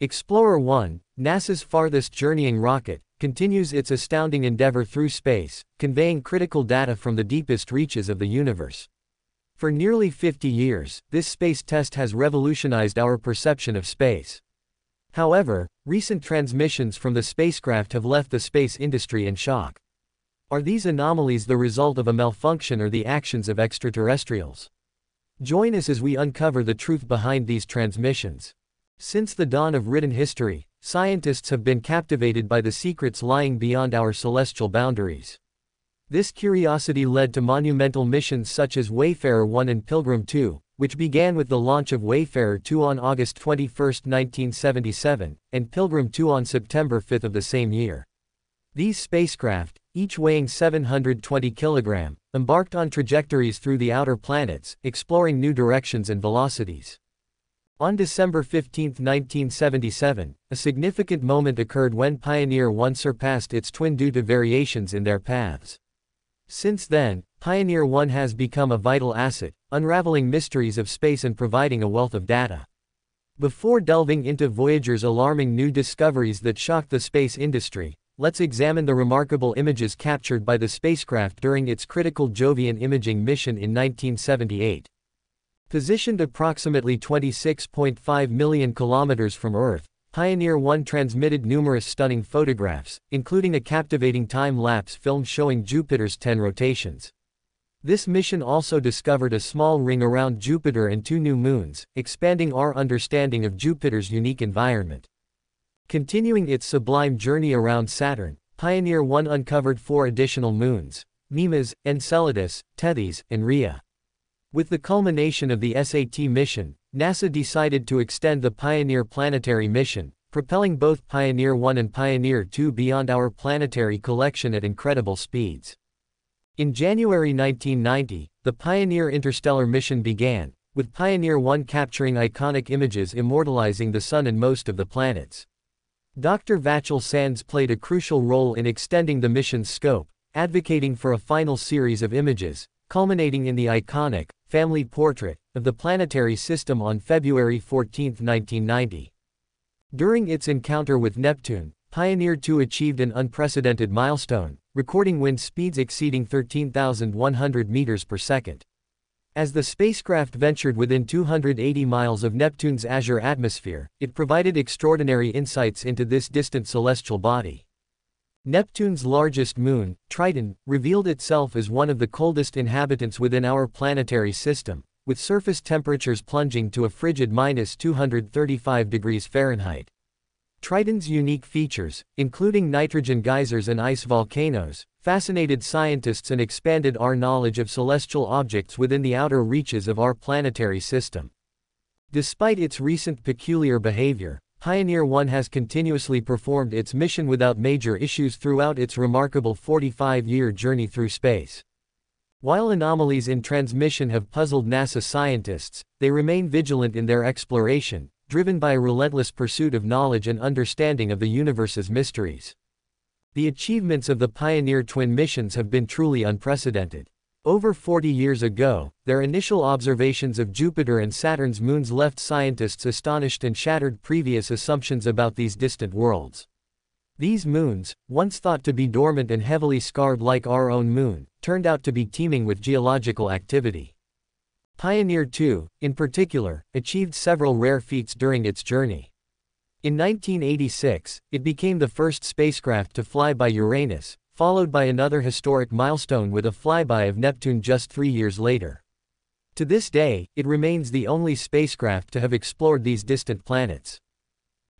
Explorer 1, NASA's farthest journeying rocket, continues its astounding endeavor through space, conveying critical data from the deepest reaches of the universe. For nearly 50 years, this space test has revolutionized our perception of space. However, recent transmissions from the spacecraft have left the space industry in shock. Are these anomalies the result of a malfunction or the actions of extraterrestrials? Join us as we uncover the truth behind these transmissions. Since the dawn of written history, scientists have been captivated by the secrets lying beyond our celestial boundaries. This curiosity led to monumental missions such as Wayfarer 1 and Pilgrim 2, which began with the launch of Wayfarer 2 on August 21, 1977, and Pilgrim 2 on September 5 of the same year. These spacecraft, each weighing 720 kg, embarked on trajectories through the outer planets, exploring new directions and velocities. On December 15, 1977, a significant moment occurred when Pioneer 1 surpassed its twin due to variations in their paths. Since then, Pioneer 1 has become a vital asset, unraveling mysteries of space and providing a wealth of data. Before delving into Voyager's alarming new discoveries that shocked the space industry, let's examine the remarkable images captured by the spacecraft during its critical Jovian imaging mission in 1978. Positioned approximately 26.5 million kilometers from Earth, Pioneer 1 transmitted numerous stunning photographs, including a captivating time-lapse film showing Jupiter's 10 rotations. This mission also discovered a small ring around Jupiter and two new moons, expanding our understanding of Jupiter's unique environment. Continuing its sublime journey around Saturn, Pioneer 1 uncovered four additional moons, Mimas, Enceladus, Tethys, and Rhea. With the culmination of the SAT mission, NASA decided to extend the Pioneer planetary mission, propelling both Pioneer 1 and Pioneer 2 beyond our planetary collection at incredible speeds. In January 1990, the Pioneer interstellar mission began, with Pioneer 1 capturing iconic images immortalizing the Sun and most of the planets. Dr. Vachel Sands played a crucial role in extending the mission's scope, advocating for a final series of images, culminating in the iconic, family portrait, of the planetary system on February 14, 1990. During its encounter with Neptune, Pioneer 2 achieved an unprecedented milestone, recording wind speeds exceeding 13,100 meters per second. As the spacecraft ventured within 280 miles of Neptune's azure atmosphere, it provided extraordinary insights into this distant celestial body. Neptune's largest moon, Triton, revealed itself as one of the coldest inhabitants within our planetary system, with surface temperatures plunging to a frigid minus 235 degrees Fahrenheit. Triton's unique features, including nitrogen geysers and ice volcanoes, fascinated scientists and expanded our knowledge of celestial objects within the outer reaches of our planetary system. Despite its recent peculiar behavior, Pioneer 1 has continuously performed its mission without major issues throughout its remarkable 45-year journey through space. While anomalies in transmission have puzzled NASA scientists, they remain vigilant in their exploration, driven by a relentless pursuit of knowledge and understanding of the universe's mysteries. The achievements of the Pioneer twin missions have been truly unprecedented. Over 40 years ago, their initial observations of Jupiter and Saturn's moons left scientists astonished and shattered previous assumptions about these distant worlds. These moons, once thought to be dormant and heavily scarred like our own moon, turned out to be teeming with geological activity. Pioneer 2, in particular, achieved several rare feats during its journey. In 1986, it became the first spacecraft to fly by Uranus, followed by another historic milestone with a flyby of Neptune just three years later. To this day, it remains the only spacecraft to have explored these distant planets.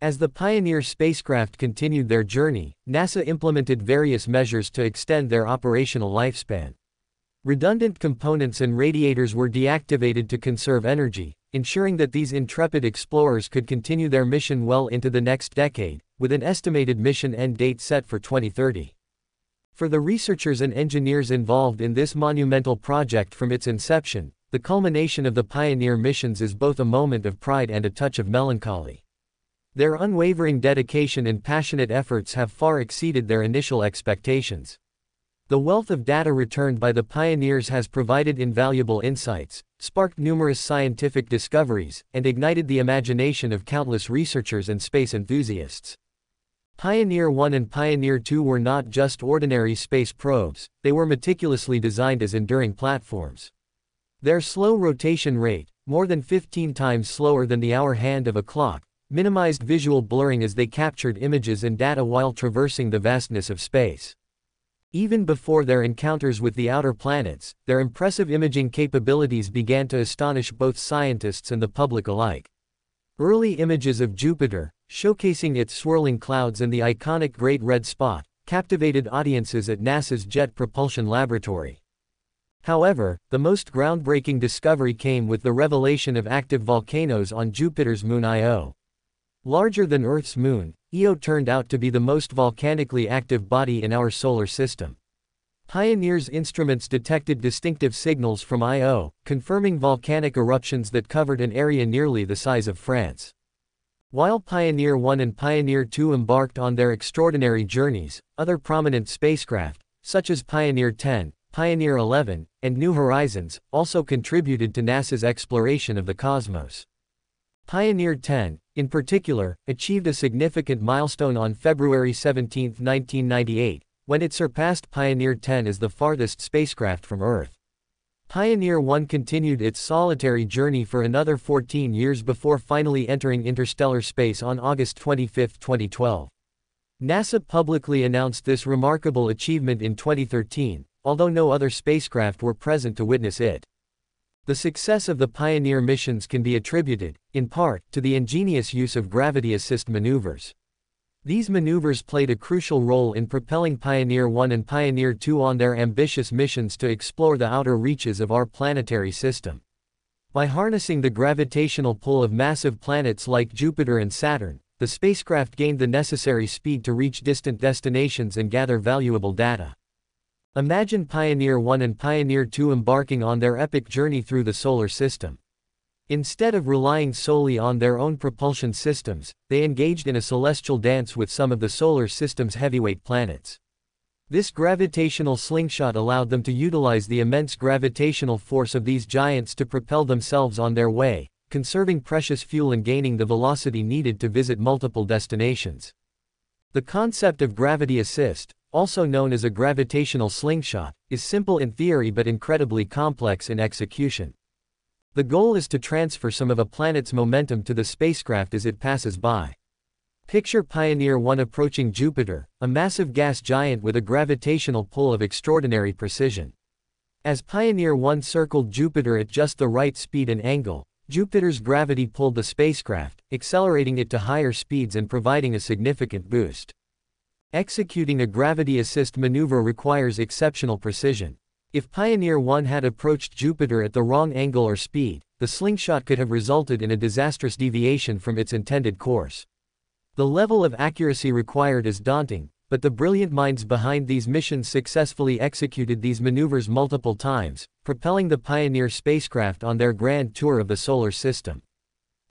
As the Pioneer spacecraft continued their journey, NASA implemented various measures to extend their operational lifespan. Redundant components and radiators were deactivated to conserve energy, ensuring that these intrepid explorers could continue their mission well into the next decade, with an estimated mission end date set for 2030. For the researchers and engineers involved in this monumental project from its inception, the culmination of the pioneer missions is both a moment of pride and a touch of melancholy. Their unwavering dedication and passionate efforts have far exceeded their initial expectations. The wealth of data returned by the pioneers has provided invaluable insights, sparked numerous scientific discoveries, and ignited the imagination of countless researchers and space enthusiasts. Pioneer 1 and Pioneer 2 were not just ordinary space probes, they were meticulously designed as enduring platforms. Their slow rotation rate, more than 15 times slower than the hour hand of a clock, minimized visual blurring as they captured images and data while traversing the vastness of space. Even before their encounters with the outer planets, their impressive imaging capabilities began to astonish both scientists and the public alike. Early images of Jupiter, showcasing its swirling clouds and the iconic Great Red Spot, captivated audiences at NASA's Jet Propulsion Laboratory. However, the most groundbreaking discovery came with the revelation of active volcanoes on Jupiter's moon Io. Larger than Earth's moon, Io turned out to be the most volcanically active body in our solar system. Pioneer's instruments detected distinctive signals from Io, confirming volcanic eruptions that covered an area nearly the size of France. While Pioneer 1 and Pioneer 2 embarked on their extraordinary journeys, other prominent spacecraft, such as Pioneer 10, Pioneer 11, and New Horizons, also contributed to NASA's exploration of the cosmos. Pioneer 10, in particular, achieved a significant milestone on February 17, 1998, when it surpassed Pioneer 10 as the farthest spacecraft from Earth. Pioneer 1 continued its solitary journey for another 14 years before finally entering interstellar space on August 25, 2012. NASA publicly announced this remarkable achievement in 2013, although no other spacecraft were present to witness it. The success of the Pioneer missions can be attributed, in part, to the ingenious use of gravity assist maneuvers. These maneuvers played a crucial role in propelling Pioneer 1 and Pioneer 2 on their ambitious missions to explore the outer reaches of our planetary system. By harnessing the gravitational pull of massive planets like Jupiter and Saturn, the spacecraft gained the necessary speed to reach distant destinations and gather valuable data. Imagine Pioneer 1 and Pioneer 2 embarking on their epic journey through the solar system. Instead of relying solely on their own propulsion systems, they engaged in a celestial dance with some of the solar system's heavyweight planets. This gravitational slingshot allowed them to utilize the immense gravitational force of these giants to propel themselves on their way, conserving precious fuel and gaining the velocity needed to visit multiple destinations. The concept of gravity assist, also known as a gravitational slingshot, is simple in theory but incredibly complex in execution. The goal is to transfer some of a planet's momentum to the spacecraft as it passes by. Picture Pioneer 1 approaching Jupiter, a massive gas giant with a gravitational pull of extraordinary precision. As Pioneer 1 circled Jupiter at just the right speed and angle, Jupiter's gravity pulled the spacecraft, accelerating it to higher speeds and providing a significant boost. Executing a gravity assist maneuver requires exceptional precision. If Pioneer 1 had approached Jupiter at the wrong angle or speed, the slingshot could have resulted in a disastrous deviation from its intended course. The level of accuracy required is daunting, but the brilliant minds behind these missions successfully executed these maneuvers multiple times, propelling the Pioneer spacecraft on their grand tour of the solar system.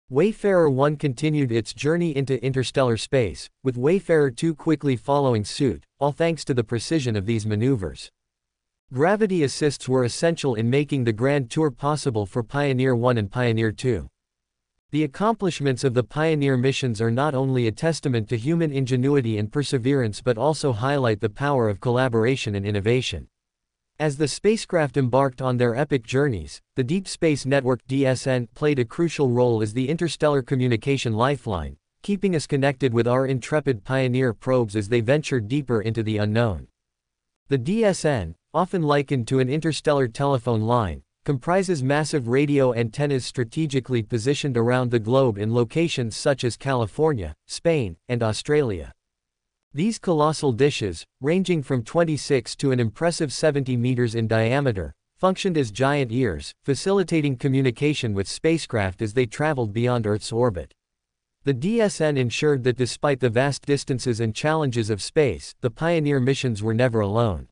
Wayfarer 1 continued its journey into interstellar space, with Wayfarer 2 quickly following suit, all thanks to the precision of these maneuvers. Gravity assists were essential in making the Grand Tour possible for Pioneer 1 and Pioneer 2. The accomplishments of the Pioneer missions are not only a testament to human ingenuity and perseverance but also highlight the power of collaboration and innovation. As the spacecraft embarked on their epic journeys, the Deep Space Network DSN played a crucial role as the interstellar communication lifeline, keeping us connected with our intrepid pioneer probes as they ventured deeper into the unknown. The DSN, often likened to an interstellar telephone line, comprises massive radio antennas strategically positioned around the globe in locations such as California, Spain, and Australia. These colossal dishes, ranging from 26 to an impressive 70 meters in diameter, functioned as giant ears, facilitating communication with spacecraft as they traveled beyond Earth's orbit. The DSN ensured that despite the vast distances and challenges of space, the Pioneer missions were never alone.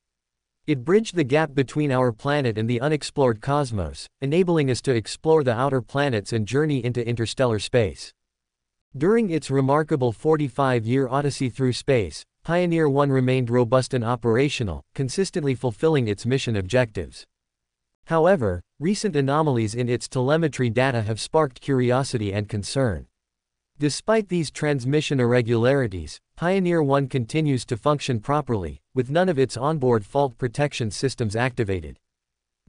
It bridged the gap between our planet and the unexplored cosmos, enabling us to explore the outer planets and journey into interstellar space. During its remarkable 45-year odyssey through space, Pioneer 1 remained robust and operational, consistently fulfilling its mission objectives. However, recent anomalies in its telemetry data have sparked curiosity and concern. Despite these transmission irregularities, Pioneer 1 continues to function properly, with none of its onboard fault protection systems activated.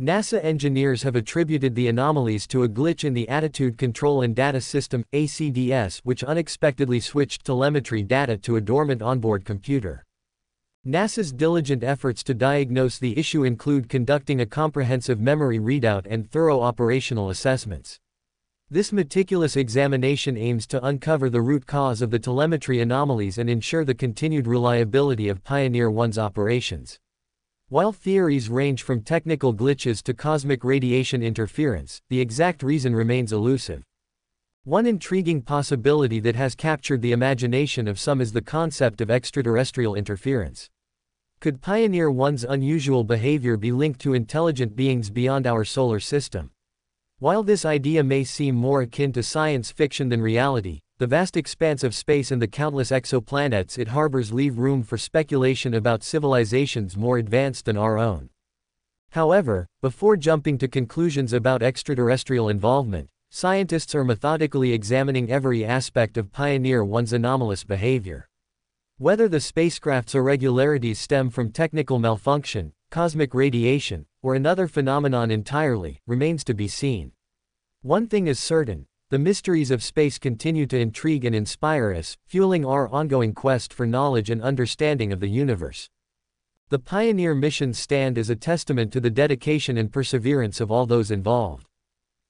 NASA engineers have attributed the anomalies to a glitch in the Attitude Control and Data System ACDS which unexpectedly switched telemetry data to a dormant onboard computer. NASA's diligent efforts to diagnose the issue include conducting a comprehensive memory readout and thorough operational assessments. This meticulous examination aims to uncover the root cause of the telemetry anomalies and ensure the continued reliability of Pioneer 1's operations. While theories range from technical glitches to cosmic radiation interference, the exact reason remains elusive. One intriguing possibility that has captured the imagination of some is the concept of extraterrestrial interference. Could Pioneer 1's unusual behavior be linked to intelligent beings beyond our solar system? While this idea may seem more akin to science fiction than reality, the vast expanse of space and the countless exoplanets it harbors leave room for speculation about civilizations more advanced than our own. However, before jumping to conclusions about extraterrestrial involvement, scientists are methodically examining every aspect of Pioneer 1's anomalous behavior. Whether the spacecraft's irregularities stem from technical malfunction, cosmic radiation, or another phenomenon entirely, remains to be seen. One thing is certain, the mysteries of space continue to intrigue and inspire us, fueling our ongoing quest for knowledge and understanding of the universe. The Pioneer missions stand as a testament to the dedication and perseverance of all those involved.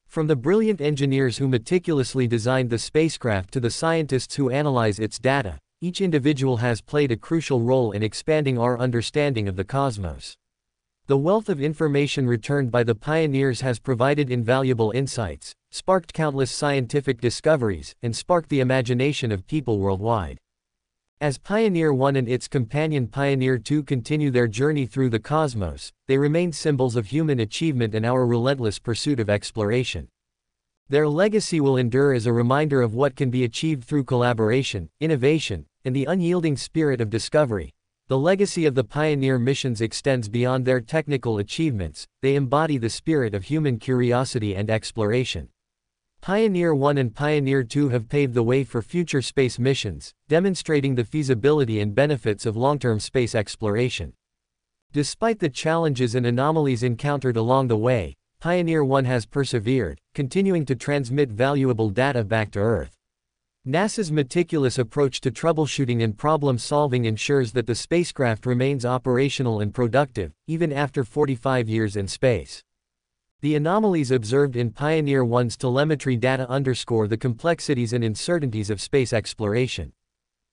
From the brilliant engineers who meticulously designed the spacecraft to the scientists who analyze its data, each individual has played a crucial role in expanding our understanding of the cosmos. The wealth of information returned by the pioneers has provided invaluable insights, sparked countless scientific discoveries, and sparked the imagination of people worldwide. As Pioneer 1 and its companion Pioneer 2 continue their journey through the cosmos, they remain symbols of human achievement and our relentless pursuit of exploration. Their legacy will endure as a reminder of what can be achieved through collaboration, innovation, and the unyielding spirit of discovery, the legacy of the pioneer missions extends beyond their technical achievements, they embody the spirit of human curiosity and exploration. Pioneer 1 and Pioneer 2 have paved the way for future space missions, demonstrating the feasibility and benefits of long-term space exploration. Despite the challenges and anomalies encountered along the way, Pioneer 1 has persevered, continuing to transmit valuable data back to Earth. NASA's meticulous approach to troubleshooting and problem solving ensures that the spacecraft remains operational and productive, even after 45 years in space. The anomalies observed in Pioneer 1's telemetry data underscore the complexities and uncertainties of space exploration.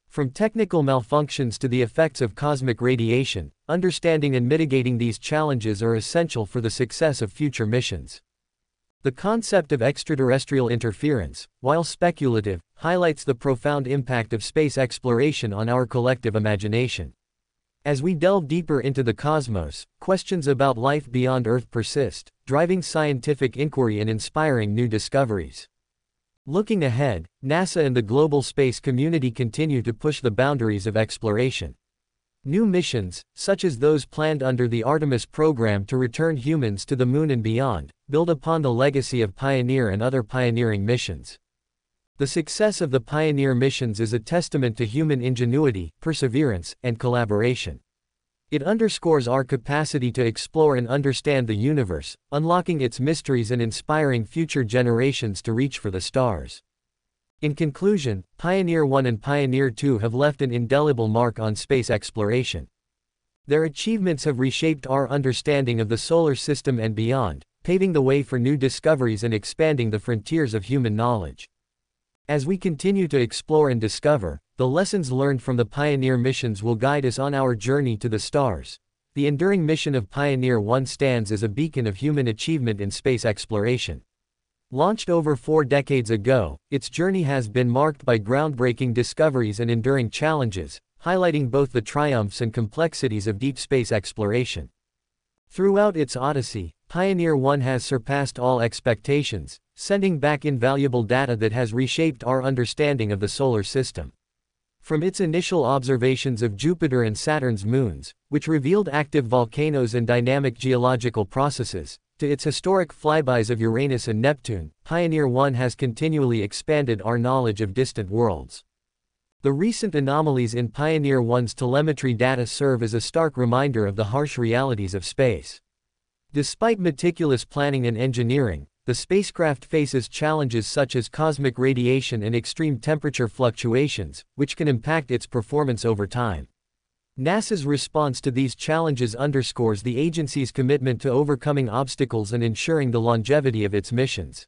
From technical malfunctions to the effects of cosmic radiation, understanding and mitigating these challenges are essential for the success of future missions. The concept of extraterrestrial interference, while speculative, highlights the profound impact of space exploration on our collective imagination. As we delve deeper into the cosmos, questions about life beyond Earth persist, driving scientific inquiry and inspiring new discoveries. Looking ahead, NASA and the global space community continue to push the boundaries of exploration. New missions, such as those planned under the Artemis program to return humans to the moon and beyond, build upon the legacy of Pioneer and other pioneering missions. The success of the Pioneer missions is a testament to human ingenuity, perseverance, and collaboration. It underscores our capacity to explore and understand the universe, unlocking its mysteries and inspiring future generations to reach for the stars. In conclusion, Pioneer 1 and Pioneer 2 have left an indelible mark on space exploration. Their achievements have reshaped our understanding of the solar system and beyond, paving the way for new discoveries and expanding the frontiers of human knowledge. As we continue to explore and discover, the lessons learned from the Pioneer missions will guide us on our journey to the stars. The enduring mission of Pioneer 1 stands as a beacon of human achievement in space exploration. Launched over four decades ago, its journey has been marked by groundbreaking discoveries and enduring challenges, highlighting both the triumphs and complexities of deep space exploration. Throughout its odyssey, Pioneer 1 has surpassed all expectations, sending back invaluable data that has reshaped our understanding of the solar system. From its initial observations of Jupiter and Saturn's moons, which revealed active volcanoes and dynamic geological processes, To its historic flybys of Uranus and Neptune, Pioneer 1 has continually expanded our knowledge of distant worlds. The recent anomalies in Pioneer 1's telemetry data serve as a stark reminder of the harsh realities of space. Despite meticulous planning and engineering, the spacecraft faces challenges such as cosmic radiation and extreme temperature fluctuations, which can impact its performance over time. NASA's response to these challenges underscores the agency's commitment to overcoming obstacles and ensuring the longevity of its missions.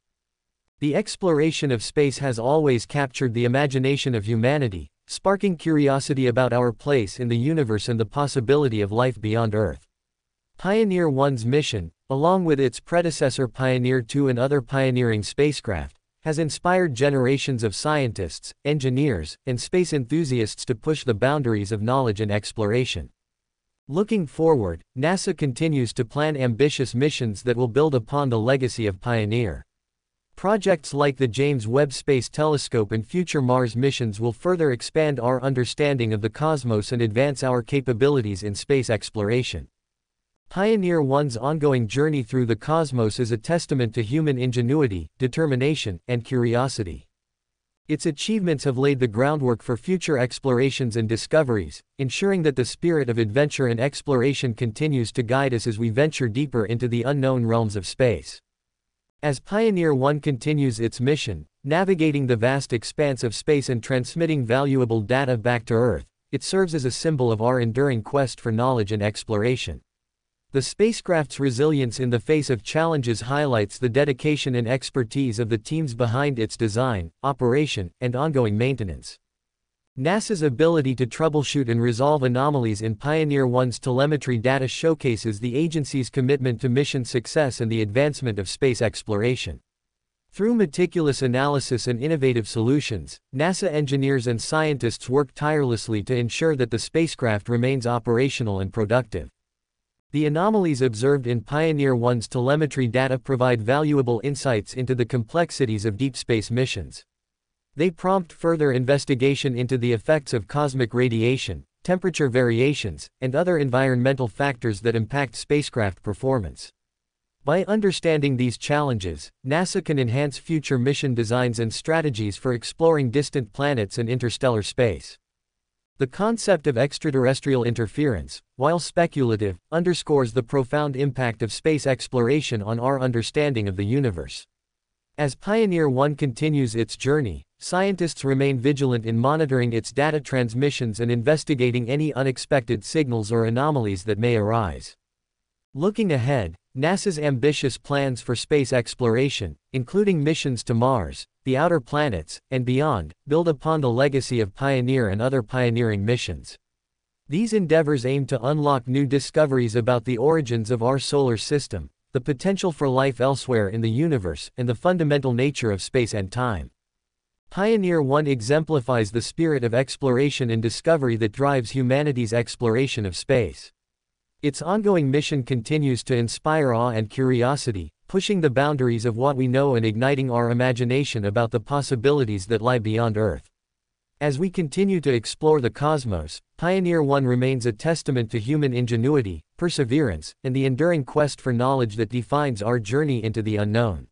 The exploration of space has always captured the imagination of humanity, sparking curiosity about our place in the universe and the possibility of life beyond Earth. Pioneer 1's mission, along with its predecessor Pioneer 2 and other pioneering spacecraft, has inspired generations of scientists, engineers, and space enthusiasts to push the boundaries of knowledge and exploration. Looking forward, NASA continues to plan ambitious missions that will build upon the legacy of Pioneer. Projects like the James Webb Space Telescope and future Mars missions will further expand our understanding of the cosmos and advance our capabilities in space exploration. Pioneer 1's ongoing journey through the cosmos is a testament to human ingenuity, determination, and curiosity. Its achievements have laid the groundwork for future explorations and discoveries, ensuring that the spirit of adventure and exploration continues to guide us as we venture deeper into the unknown realms of space. As Pioneer 1 continues its mission, navigating the vast expanse of space and transmitting valuable data back to Earth, it serves as a symbol of our enduring quest for knowledge and exploration. The spacecraft's resilience in the face of challenges highlights the dedication and expertise of the teams behind its design, operation, and ongoing maintenance. NASA's ability to troubleshoot and resolve anomalies in Pioneer 1's telemetry data showcases the agency's commitment to mission success and the advancement of space exploration. Through meticulous analysis and innovative solutions, NASA engineers and scientists work tirelessly to ensure that the spacecraft remains operational and productive. The anomalies observed in Pioneer 1's telemetry data provide valuable insights into the complexities of deep space missions. They prompt further investigation into the effects of cosmic radiation, temperature variations, and other environmental factors that impact spacecraft performance. By understanding these challenges, NASA can enhance future mission designs and strategies for exploring distant planets and interstellar space. The concept of extraterrestrial interference, while speculative, underscores the profound impact of space exploration on our understanding of the universe. As Pioneer 1 continues its journey, scientists remain vigilant in monitoring its data transmissions and investigating any unexpected signals or anomalies that may arise. Looking ahead, NASA's ambitious plans for space exploration, including missions to Mars, the outer planets, and beyond, build upon the legacy of Pioneer and other pioneering missions. These endeavors aim to unlock new discoveries about the origins of our solar system, the potential for life elsewhere in the universe, and the fundamental nature of space and time. Pioneer 1 exemplifies the spirit of exploration and discovery that drives humanity's exploration of space. Its ongoing mission continues to inspire awe and curiosity, pushing the boundaries of what we know and igniting our imagination about the possibilities that lie beyond Earth. As we continue to explore the cosmos, Pioneer 1 remains a testament to human ingenuity, perseverance, and the enduring quest for knowledge that defines our journey into the unknown.